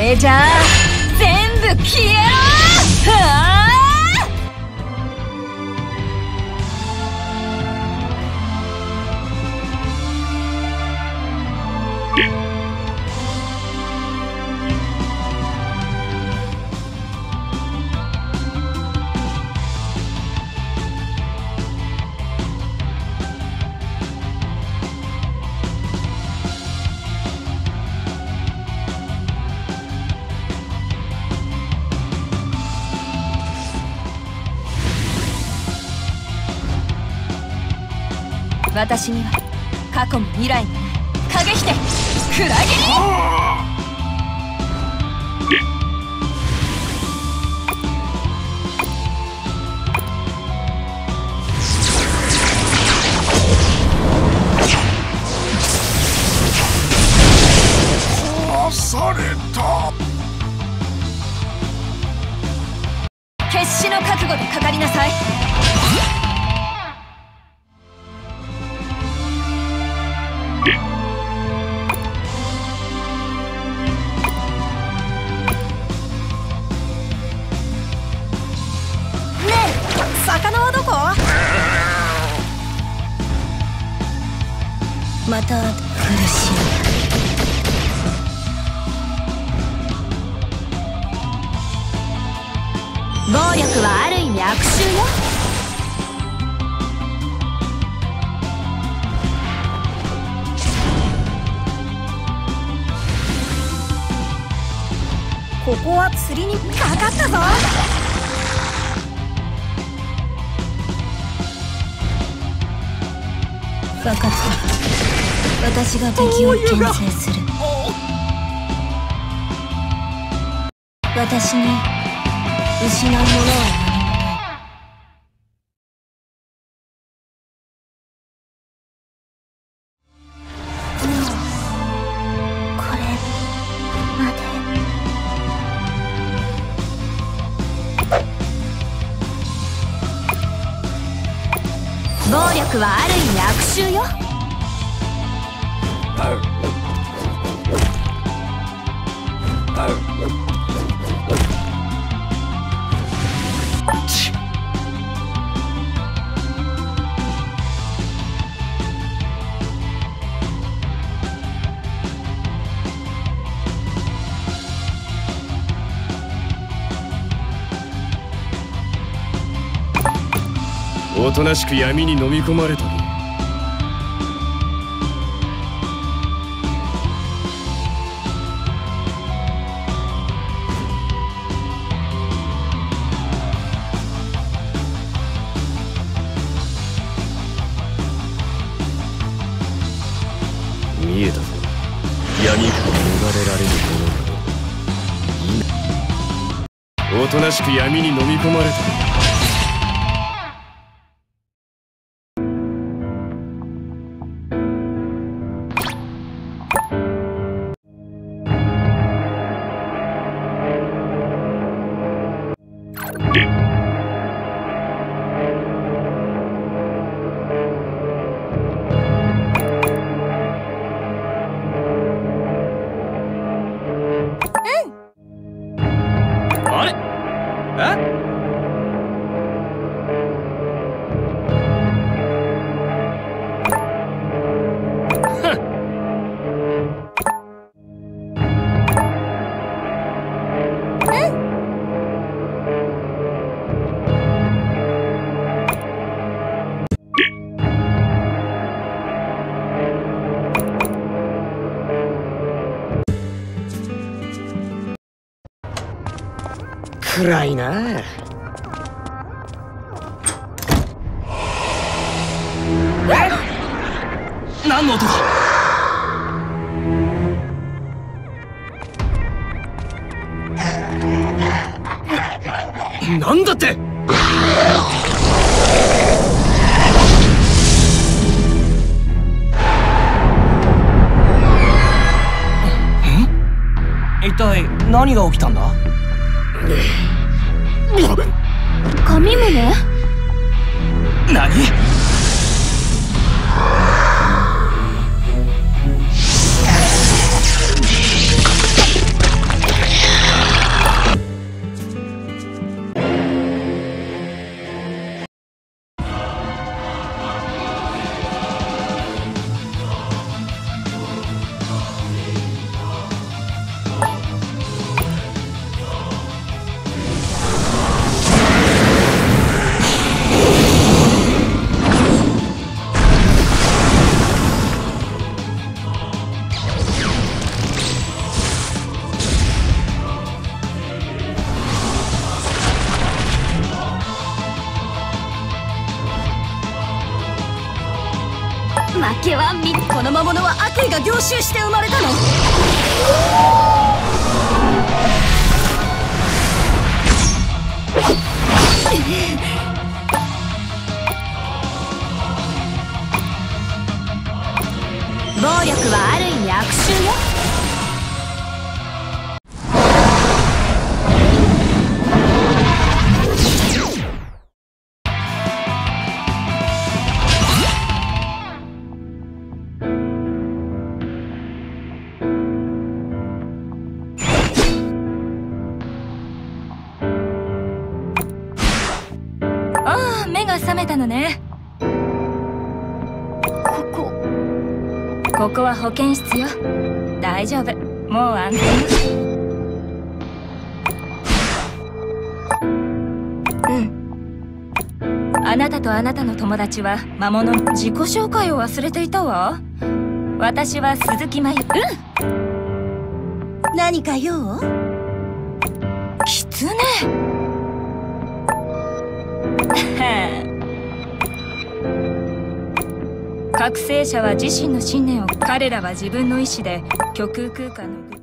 れじゃあ全部消えろ！はあ私には過去も未来もない影して裏切りされた決死の覚悟でかかりなさいまた苦し。い暴力はある意味悪臭よ。ここは釣りにかかったぞ。分かった。私が敵を牽制する。私に失うものは何もない暴力はある意味悪臭よ。おとなしく闇に飲み込まれた闇から逃れられるものなど今おとなしく闇に飲み込まれた。暗いな。え何の音だ？なんだって？一体何が起きたんだ？神宗何？この魔物は悪意が凝集して生まれたの。暴力はある意味悪臭よ。が覚めたのね。ここ。ここは保健室よ。大丈夫。もう安全。ようん。あなたとあなたの友達は魔物。の自己紹介を忘れていたわ。私は鈴木真由うん。何か用？キツネ覚醒者は自身の信念を彼らは自分の意志で虚空空間の